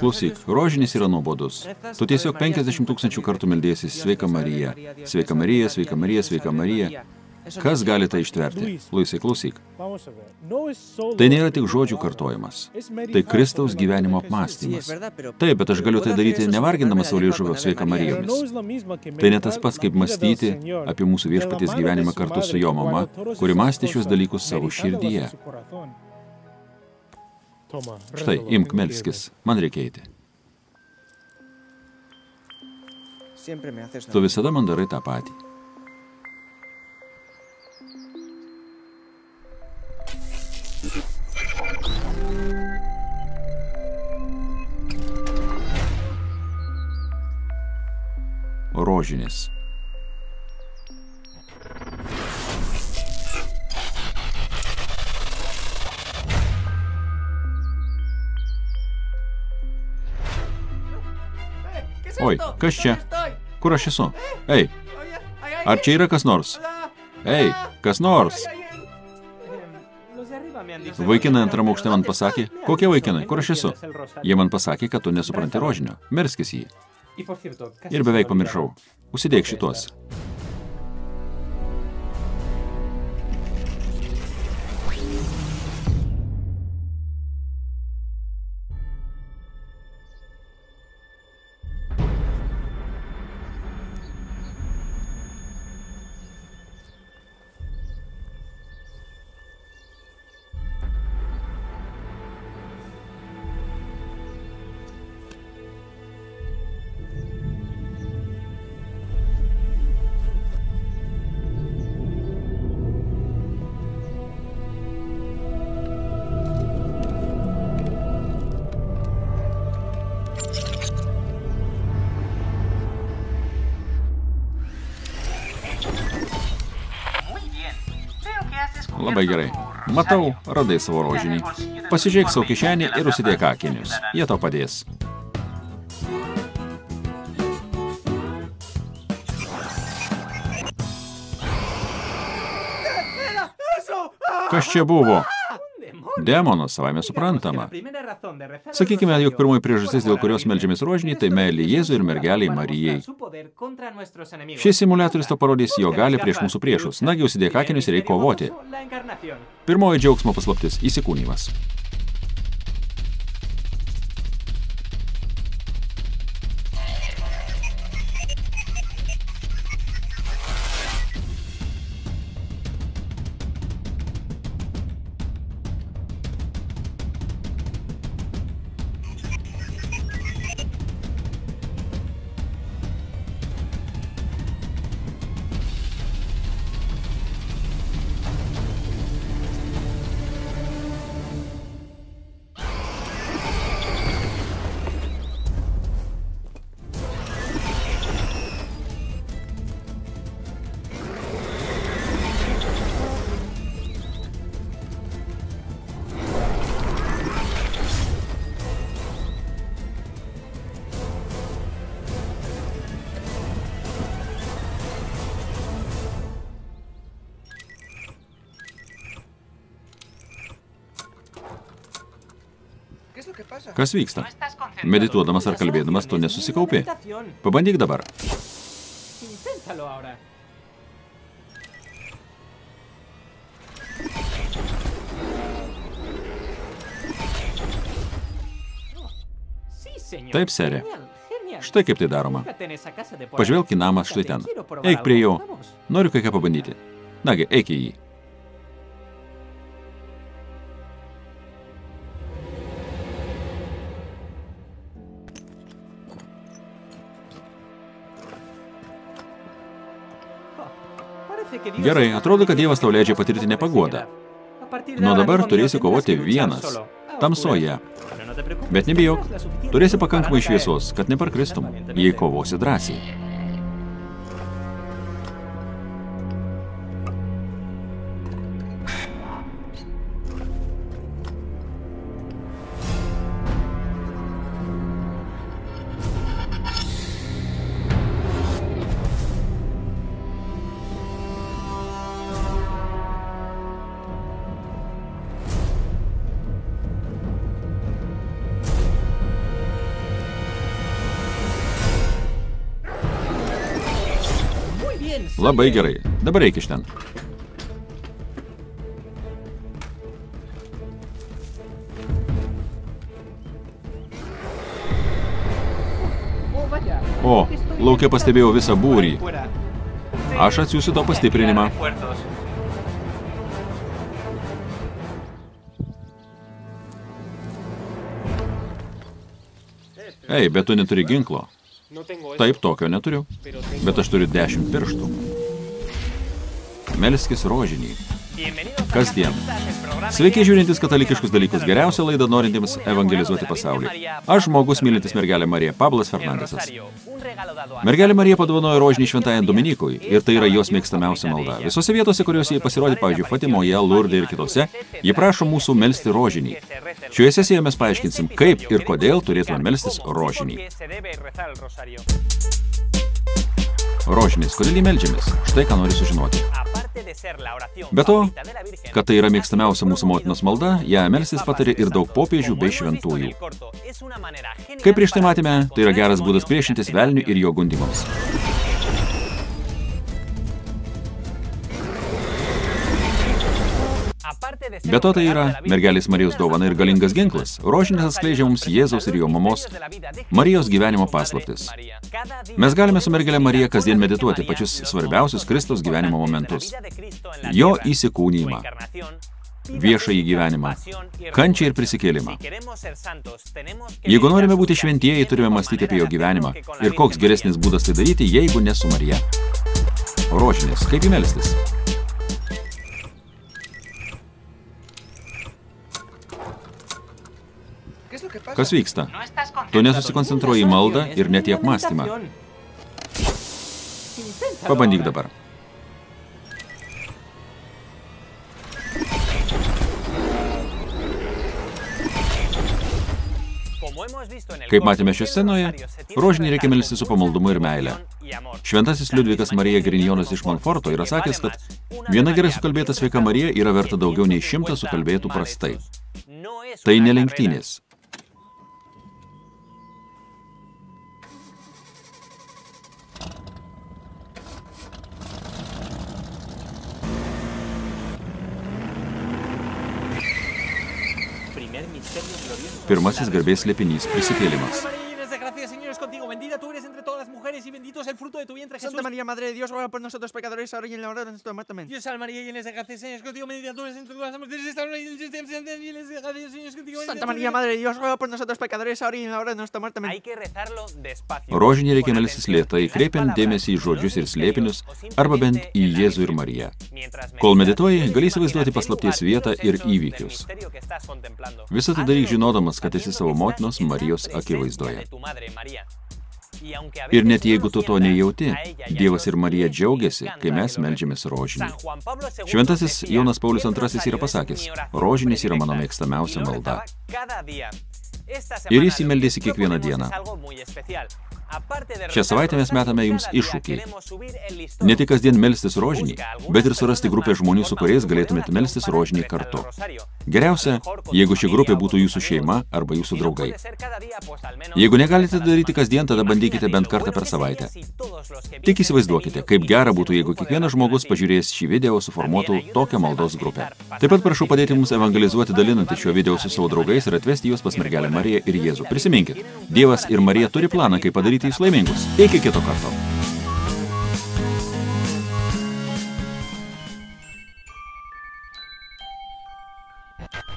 Klausyk, rožinis yra nuobodus. Tu tiesiog 50 tūkstančių kartų meldėsi Sveika Marija, Sveika Marija, Sveika Marija, Sveika Marija. Kas gali tai ištverti? Luisai, klausyk. Tai nėra tik žodžių kartojimas. Tai Kristaus gyvenimo apmąstymas. Taip, bet aš galiu tai daryti nevargindamas savo liežuvio sveika Marijomis. Tai ne tas pats, kaip mąstyti apie mūsų viešpaties gyvenimą kartu su jo mama, kuri mąstė šios dalykus savo širdyje. Štai, imk melskis, man reikia eiti. Tu visada man darai tą patį. Rožinis. Oi, kas čia? Kur aš esu? Ei, ar čia yra kas nors? Ei, kas nors? Vaikinai antram aukšte man pasakė, kokie vaikinai, kur aš esu? Jie man pasakė, kad tu nesupranti rožinio. Merskis jį. Ir beveik pamiršau. Užsidėk šitos. Labai gerai. Matau, radai savo rožinį. Pasižiūrėk savo kišenį ir užsidėk akinius. Jie tau padės. Kas čia buvo? Demonas, savame suprantama. Sakykime, jog pirmoji priežastis, dėl kurios melžiamės rožinį, tai meilė Jėzui ir mergeliai Marijai. Šis simuliatorius to parodys jo gali prieš mūsų priešus. Nagi, užsidėk akinius ir reikia kovoti. Pirmoji džiaugsmo paslaptis – įsikūnymas. Kas vyksta? Medituodamas ar kalbėdamas, tu nesusikaupi. Pabandyk dabar. Taip, serė. Štai kaip tai daroma. Pažvelk į namą štai ten. Eik prie jo. Noriu kai ką pabandyti. Nagi, eik į jį. Gerai, atrodo, kad Dievas tau leidžia patirti nepaguodą. Nuo dabar turėsi kovoti vienas, tamsoje. Bet nebijok, turėsi pakankamai šviesos, kad neparkristum, jei kovosi drąsiai. Labai gerai. Dabar eik iš ten. O, laukia pastebėjau visą būrį. Aš atsiųsiu to pastiprinimą. Ei, bet tu neturi ginklo. Taip, tokio neturiu. Bet aš turiu dešimt pirštų. Melskis rožinį. Kasdien. Sveiki žiūrintis katalikiškus dalykus. Geriausia laida norintiems evangelizuoti pasaulį. Aš žmogus mylintis mergelę Mariją Pablas Fernandesas. Mergelė Marija padovanojo rožinį šventajam Dominikui ir tai yra jos mėgstamiausia malda. Visose vietose, kuriuose jie pasirodė, pavyzdžiui, Fatimoje, Lurde ir kitose, ji prašo mūsų melsti rožinį. Šioje sesijoje mes paaiškinsim, kaip ir kodėl turėtume melstis rožinį. Rožinis, kodėl jį meldžiamės? Štai ką noriu sužinoti. Be to, kad tai yra mėgstamiausia mūsų motinos malda, ją melsis patarė ir daug popiežių bei šventųjų. Kaip prieš tai matėme, tai yra geras būdas priešintis velniui ir jo gundimams. Be to tai yra mergelės Marijos dovana ir galingas ginklas. Rožinis atskleidžia mums Jėzaus ir jo mamos Marijos gyvenimo paslaptis. Mes galime su mergelė Marija kasdien medituoti pačius svarbiausius Kristaus gyvenimo momentus. Jo įsikūnymą, viešąjį gyvenimą, kančią ir prisikėlimą. Jeigu norime būti šventieji, turime mąstyti apie jo gyvenimą. Ir koks geresnis būdas tai daryti, jeigu ne su Marija. Rožinis, kaip įmelstis? Kas vyksta? Tu nesusikoncentruoji į maldą ir net į apmąstymą. Pabandyk dabar. Kaip matėme šioje scenoje, rožinį reikia melsti su pamaldumu ir meile. Šventasis Liudvikas Marija Grinjonas iš Manforto yra sakęs, kad viena gerai sukalbėta sveika Marija yra verta daugiau nei šimtą sukalbėtų prastai. Tai nelenktynės. Pirmasis garbės slėpinys – prisikėlimas. Santa María, Madre de Dios, ruega por nosotros pecadores, ahora y en la hora de nuestra muerte. Amén. Dios salve María, llena de gracia, Señor es contigo, bendita tú eres entre todas las mujeres, esta hora y en de gracia, Señor es contigo, Santa María, Madre de Dios, ruega por nosotros pecadores, ahora y en la hora de nuestra muerte. Amén. Hay que rezarlo despacio. Rožinį reikia melstis lėtai, kreipiant dėmesį į žodžius ir slėpinius, arba bent į Jėzų ir Mariją. Kol medituoji, gali įsivaizduoti paslapties vietą ir įvykius. Visą tai daryk žinodamas, kad esi savo motinos Marijos akivaizdoje. Ir net jeigu tu to nejauti, Dievas ir Marija džiaugiasi, kai mes melžiamės rožinį. Šventasis Jonas Paulius II yra pasakęs, rožinis yra mano mėgstamiausia malda. Ir jis įmeldėsi kiekvieną dieną. Šią savaitę mes metame jums iššūkį. Ne tik kasdien melstis rožinį, bet ir surasti grupę žmonių, su kuriais galėtumėte melstis rožinį kartu. Geriausia, jeigu ši grupė būtų jūsų šeima arba jūsų draugai. Jeigu negalite daryti kasdien, tada bandykite bent kartą per savaitę. Tik įsivaizduokite, kaip gera būtų, jeigu kiekvienas žmogus pažiūrėjęs šį video suformuotų tokią maldos grupę. Taip pat prašau padėti mums evangelizuoti dalinantį šio video su savo draugais ir atvesti juos pas mergelę Mariją ir Jėzų. Prisiminkit, Dievas ir Marija turi planą, kaip padaryti padaryti jūs laimingus. Iki kito karto. you